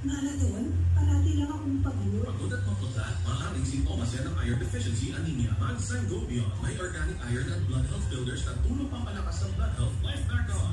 Marathon? Parati lang akong pagod. Pagod at maputa, maaaring sintomas yan ng iron deficiency anemia. Mag-Sangobion, may organic iron at blood health builders na tulong pampalakas ng blood health life back on.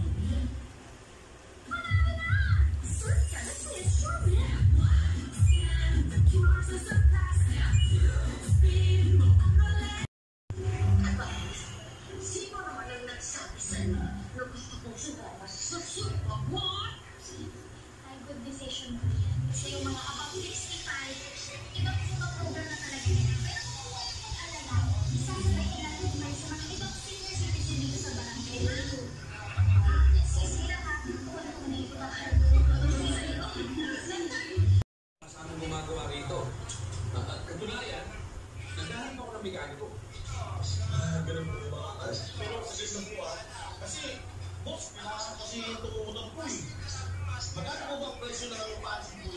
Ng mekaniko. Ah, ganun po ba? Pero kasi sa ah. Kasi, boss, pinasok kasi yung tumutunan po eh. Magkano ba ang presyo ng pansin po